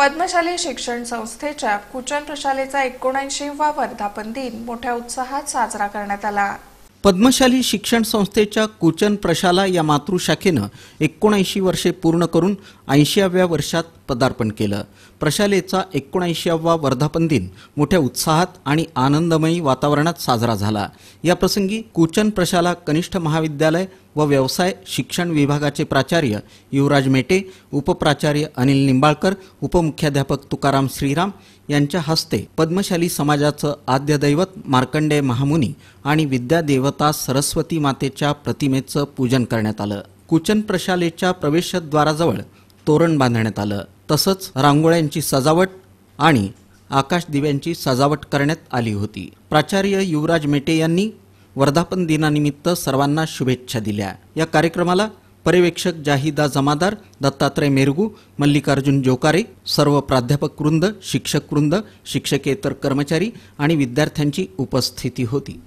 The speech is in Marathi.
पद्मशाली शिक्षण संस्थेच्या कुचन प्रशालेचा एकोणऐंशीवा वर्धापन दिन मोठ्या उत्साहात साजरा करण्यात आला. पद्मशाली शिक्षण संस्थेच्या कुचन प्रशाला या मातृशाखेनं एकोणऐंशी वर्षे पूर्ण करून ऐंशीव्या वर्षात पदार्पण केलं. प्रशालेचा एकोणऐंशीवा वर्धापन दिन मोठ्या उत्साहात आणि आनंदमयी वातावरणात साजरा झाला. याप्रसंगी कुचन प्रशाला कनिष्ठ महाविद्यालय व व्यवसाय शिक्षण विभागाचे प्राचार्य युवराज मेटे उपप्राचार्य अनिल निंबाळकर उपमुख्याध्यापक तुकाराम श्रीराम यांच्या हस्ते पद्मशाली समाजाचं आद्य दैवत मार्कंडेय महामुनी आणि विद्यादेवता सरस्वती मातेच्या प्रतिमेचं पूजन करण्यात आलं. कुचन प्रशालेच्या प्रवेशद्वाराजवळ तोरण बांधण्यात आलं. तसंच रांगोळ्यांची सजावट आणि आकाश दिव्यांची सजावट करण्यात आली होती. प्राचार्य युवराज मेटे यांनी वर्धापन दिनानिमित्त सर्वांना शुभेच्छा दिल्या. या कार्यक्रमाला पर्यवेक्षक जाहिदा जमादार दत्तात्रय मेरगू मल्लिकार्जुन जोकारे सर्व प्राध्यापक वृंद शिक्षक वृंद शिक्षकेतर कर्मचारी आणि विद्यार्थ्यांची उपस्थिती होती.